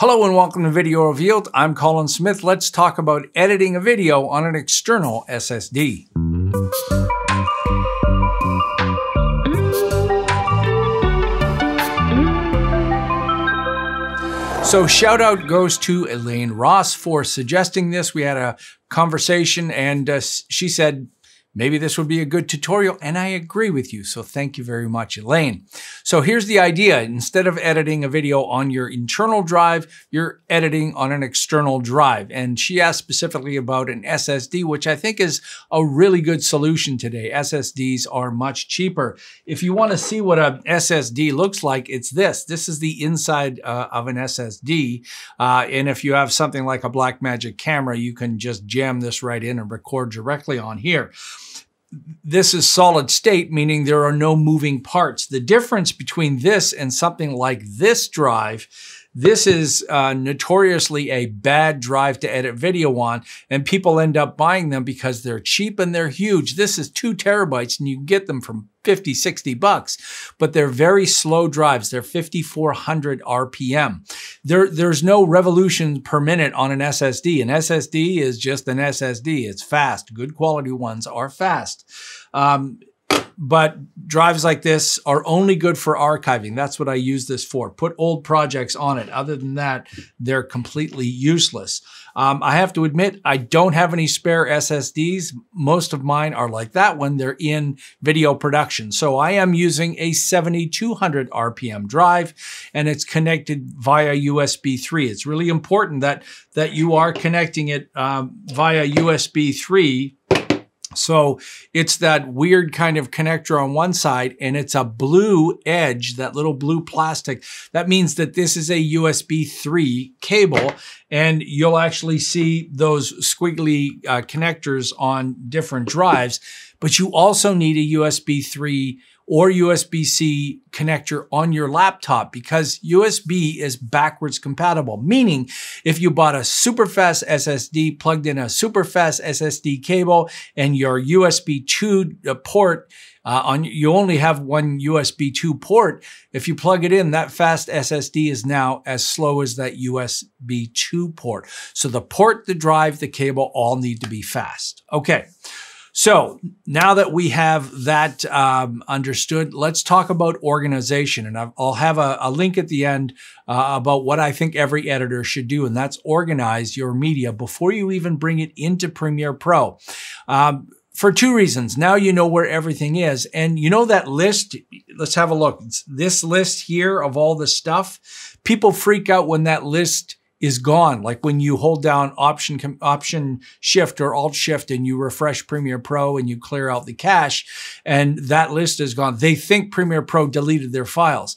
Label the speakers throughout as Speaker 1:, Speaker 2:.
Speaker 1: Hello and welcome to Video Revealed. I'm Colin Smith. Let's talk about editing a video on an external SSD. So shout out goes to Elaine Ross for suggesting this. We had a conversation and uh, she said, Maybe this would be a good tutorial, and I agree with you, so thank you very much, Elaine. So here's the idea. Instead of editing a video on your internal drive, you're editing on an external drive. And she asked specifically about an SSD, which I think is a really good solution today. SSDs are much cheaper. If you want to see what a SSD looks like, it's this. This is the inside uh, of an SSD. Uh, and if you have something like a Blackmagic camera, you can just jam this right in and record directly on here this is solid state, meaning there are no moving parts. The difference between this and something like this drive this is uh, notoriously a bad drive to edit video on, and people end up buying them because they're cheap and they're huge. This is two terabytes, and you can get them from 50, 60 bucks, but they're very slow drives. They're 5,400 RPM. There, there's no revolutions per minute on an SSD. An SSD is just an SSD. It's fast. Good quality ones are fast. Um, but drives like this are only good for archiving. That's what I use this for. Put old projects on it. Other than that, they're completely useless. Um, I have to admit, I don't have any spare SSDs. Most of mine are like that when they're in video production. So I am using a 7200 RPM drive and it's connected via USB 3. It's really important that, that you are connecting it um, via USB 3 so it's that weird kind of connector on one side and it's a blue edge, that little blue plastic. That means that this is a USB 3 cable and you'll actually see those squiggly uh, connectors on different drives. But you also need a USB 3 or USB-C connector on your laptop because USB is backwards compatible. Meaning if you bought a super fast SSD, plugged in a super fast SSD cable and your USB 2 uh, port uh, on you only have one USB 2 port. If you plug it in, that fast SSD is now as slow as that USB 2 port. So the port, the drive, the cable all need to be fast. Okay. So now that we have that um, understood, let's talk about organization. And I'll have a, a link at the end uh, about what I think every editor should do, and that's organize your media before you even bring it into Premiere Pro. Um, for two reasons. Now you know where everything is. And you know that list? Let's have a look. It's this list here of all the stuff. People freak out when that list is gone. Like when you hold down option, option shift or alt shift and you refresh Premiere Pro and you clear out the cache and that list is gone. They think Premiere Pro deleted their files.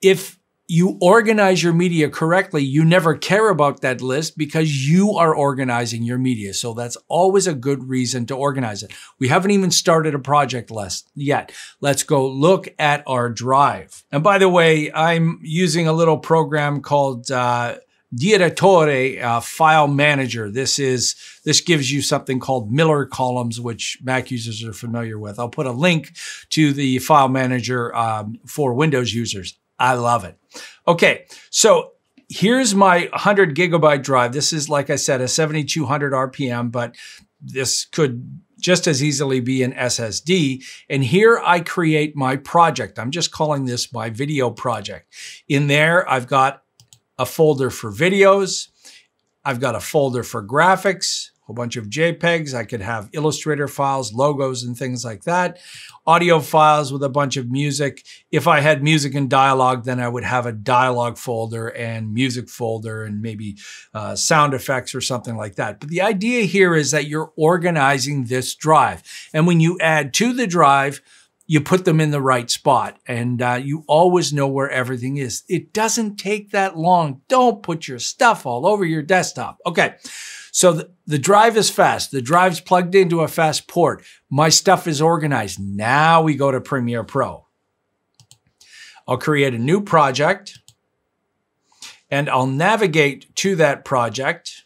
Speaker 1: If you organize your media correctly, you never care about that list because you are organizing your media. So that's always a good reason to organize it. We haven't even started a project list yet. Let's go look at our drive. And by the way, I'm using a little program called uh, Direttore uh, File Manager. This is this gives you something called Miller columns, which Mac users are familiar with. I'll put a link to the File Manager um, for Windows users. I love it. Okay, so here's my 100 gigabyte drive. This is, like I said, a 7200 RPM, but this could just as easily be an SSD. And here I create my project. I'm just calling this my video project. In there, I've got a folder for videos. I've got a folder for graphics whole bunch of JPEGs. I could have Illustrator files, logos, and things like that. Audio files with a bunch of music. If I had music and dialogue, then I would have a dialogue folder and music folder and maybe uh, sound effects or something like that. But the idea here is that you're organizing this drive. And when you add to the drive, you put them in the right spot and uh, you always know where everything is. It doesn't take that long. Don't put your stuff all over your desktop. Okay. So the, the drive is fast. The drive's plugged into a fast port. My stuff is organized. Now we go to Premiere Pro. I'll create a new project and I'll navigate to that project.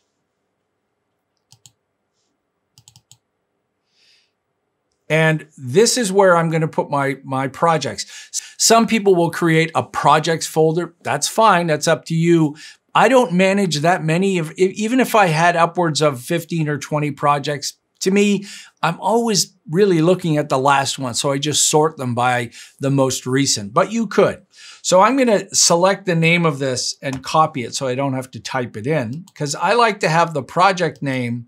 Speaker 1: And this is where I'm going to put my, my projects. Some people will create a projects folder. That's fine. That's up to you. I don't manage that many. If, even if I had upwards of 15 or 20 projects, to me, I'm always really looking at the last one. So I just sort them by the most recent, but you could. So I'm going to select the name of this and copy it so I don't have to type it in because I like to have the project name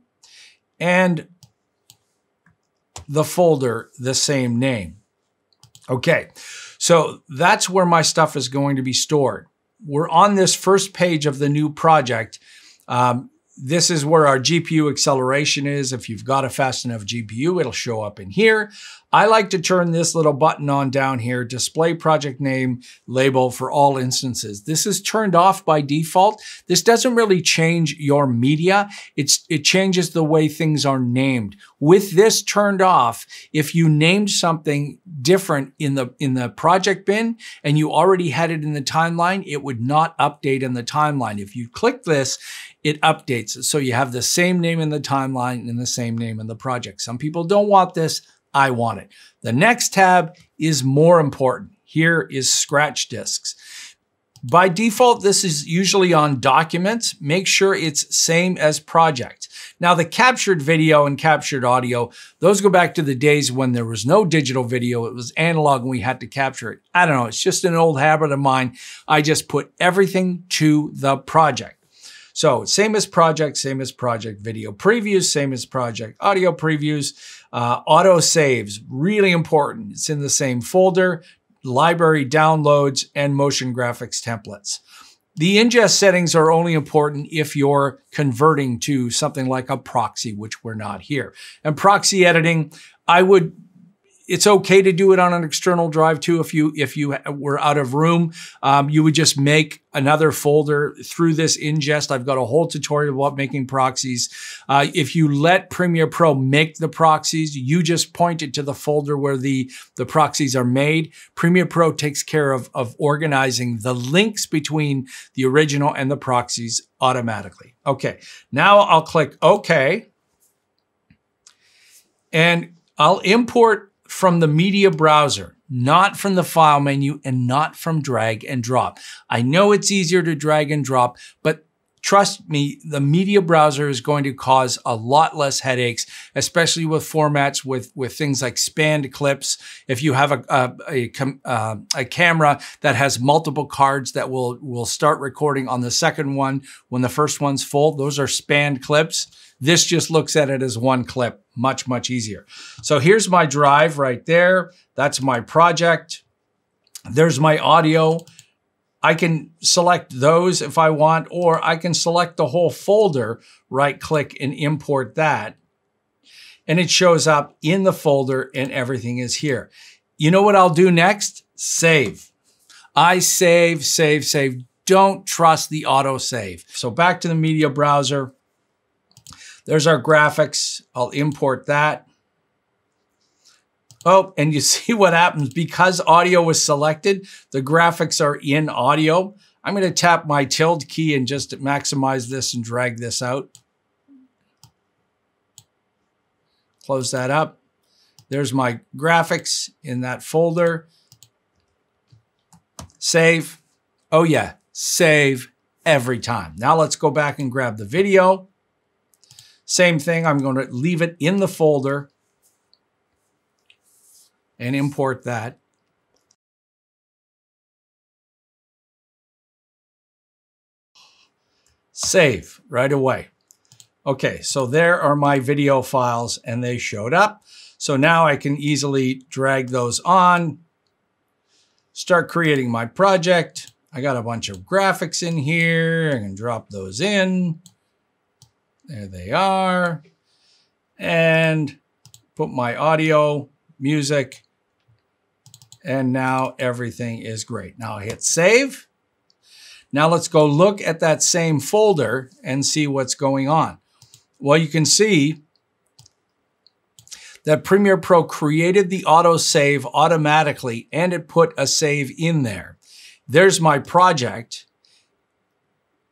Speaker 1: and the folder the same name. Okay, so that's where my stuff is going to be stored. We're on this first page of the new project. Um, this is where our GPU acceleration is. If you've got a fast enough GPU, it'll show up in here. I like to turn this little button on down here, display project name label for all instances. This is turned off by default. This doesn't really change your media. It's, it changes the way things are named. With this turned off, if you named something different in the, in the project bin and you already had it in the timeline, it would not update in the timeline. If you click this, it updates. So you have the same name in the timeline and the same name in the project. Some people don't want this. I want it. The next tab is more important. Here is scratch disks. By default, this is usually on documents. Make sure it's same as project. Now the captured video and captured audio, those go back to the days when there was no digital video. It was analog and we had to capture it. I don't know. It's just an old habit of mine. I just put everything to the project. So same as project, same as project video previews, same as project audio previews. Uh, auto saves, really important. It's in the same folder, library downloads, and motion graphics templates. The ingest settings are only important if you're converting to something like a proxy, which we're not here. And proxy editing, I would it's okay to do it on an external drive too. If you if you were out of room, um, you would just make another folder through this ingest. I've got a whole tutorial about making proxies. Uh, if you let Premiere Pro make the proxies, you just point it to the folder where the the proxies are made. Premiere Pro takes care of of organizing the links between the original and the proxies automatically. Okay, now I'll click OK. And I'll import from the media browser, not from the file menu and not from drag and drop. I know it's easier to drag and drop, but trust me, the media browser is going to cause a lot less headaches, especially with formats with, with things like spanned clips. If you have a, a, a, uh, a, camera that has multiple cards that will, will start recording on the second one when the first one's full, those are spanned clips. This just looks at it as one clip, much, much easier. So here's my drive right there. That's my project. There's my audio. I can select those if I want, or I can select the whole folder, right click and import that. And it shows up in the folder and everything is here. You know what I'll do next? Save. I save, save, save. Don't trust the auto save. So back to the media browser. There's our graphics. I'll import that. Oh, and you see what happens because audio was selected, the graphics are in audio. I'm going to tap my tilde key and just maximize this and drag this out. Close that up. There's my graphics in that folder. Save. Oh yeah, save every time. Now let's go back and grab the video. Same thing, I'm going to leave it in the folder and import that. Save right away. Okay, so there are my video files and they showed up. So now I can easily drag those on, start creating my project. I got a bunch of graphics in here. I can drop those in. There they are. And put my audio, music, and now everything is great. Now I hit save. Now let's go look at that same folder and see what's going on. Well, you can see that Premiere Pro created the auto save automatically and it put a save in there. There's my project.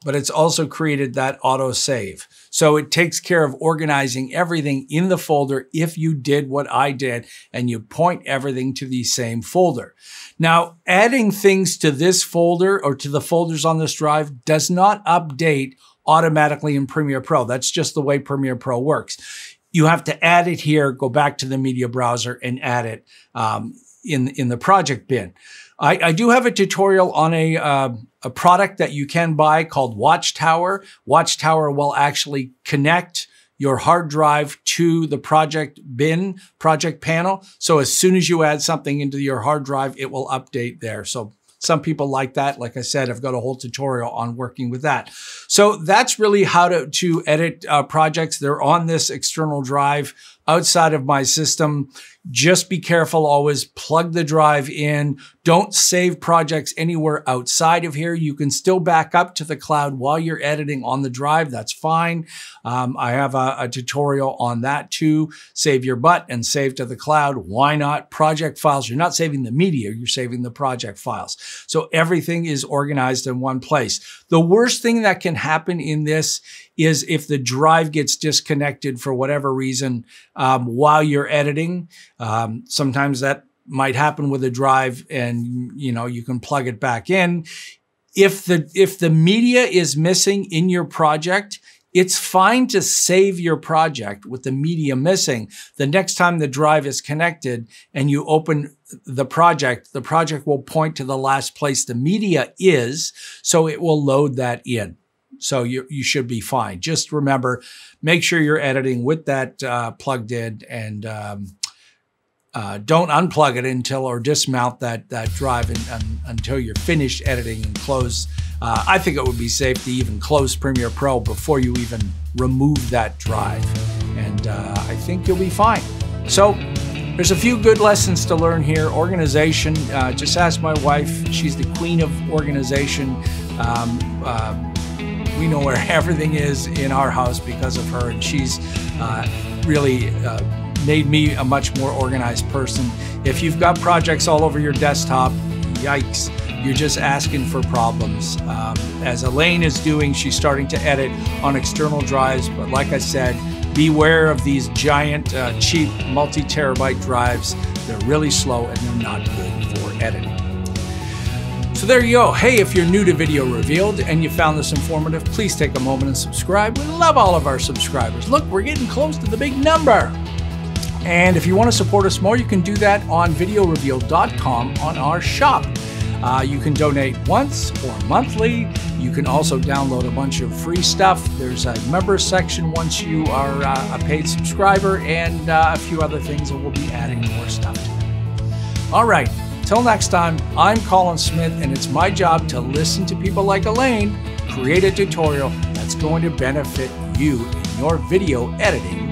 Speaker 1: But it's also created that auto save. So it takes care of organizing everything in the folder if you did what I did and you point everything to the same folder. Now, adding things to this folder or to the folders on this drive does not update automatically in Premiere Pro. That's just the way Premiere Pro works. You have to add it here, go back to the media browser and add it um, in, in the project bin. I, I do have a tutorial on a, uh, a product that you can buy called Watchtower. Watchtower will actually connect your hard drive to the project bin, project panel. So as soon as you add something into your hard drive, it will update there. So some people like that. Like I said, I've got a whole tutorial on working with that. So that's really how to, to edit uh, projects. They're on this external drive outside of my system. Just be careful always plug the drive in. Don't save projects anywhere outside of here. You can still back up to the cloud while you're editing on the drive. That's fine. Um, I have a, a, tutorial on that too. Save your butt and save to the cloud. Why not? Project files. You're not saving the media. You're saving the project files. So everything is organized in one place. The worst thing that can happen in this is if the drive gets disconnected for whatever reason um, while you're editing. Um, sometimes that might happen with a drive and you know you can plug it back in if the if the media is missing in your project it's fine to save your project with the media missing the next time the drive is connected and you open the project the project will point to the last place the media is so it will load that in so you, you should be fine. Just remember, make sure you're editing with that uh, plugged in and um, uh, don't unplug it until or dismount that, that drive until you're finished editing and close. Uh, I think it would be safe to even close Premiere Pro before you even remove that drive. And uh, I think you'll be fine. So there's a few good lessons to learn here. Organization, uh, just ask my wife. She's the queen of organization. Um, uh, we know where everything is in our house because of her, and she's uh, really uh, made me a much more organized person. If you've got projects all over your desktop, yikes, you're just asking for problems. Um, as Elaine is doing, she's starting to edit on external drives, but like I said, beware of these giant, uh, cheap multi terabyte drives. They're really slow and they're not good for editing. So there you go. Hey, if you're new to Video Revealed and you found this informative, please take a moment and subscribe. We love all of our subscribers. Look, we're getting close to the big number. And if you want to support us more, you can do that on videorevealed.com on our shop. Uh, you can donate once or monthly. You can also download a bunch of free stuff. There's a member section once you are uh, a paid subscriber, and uh, a few other things and we'll be adding more stuff to. All right, Till next time, I'm Colin Smith, and it's my job to listen to people like Elaine create a tutorial that's going to benefit you in your video editing